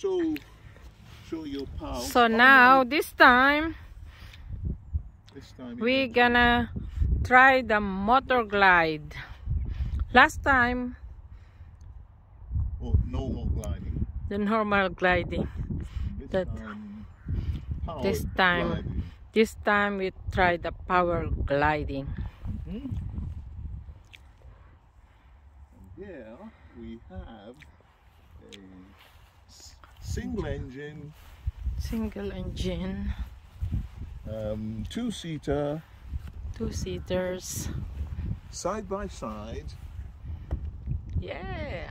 show show your power. So now this time this time we gonna try the motor glide. Last time oh, normal gliding. the normal gliding. This That- time, this time. gliding. This time we try the power gliding. Mm-hmm. And here we have a single engine, Single engine, um, two seater, two seaters. side by side. Yeah.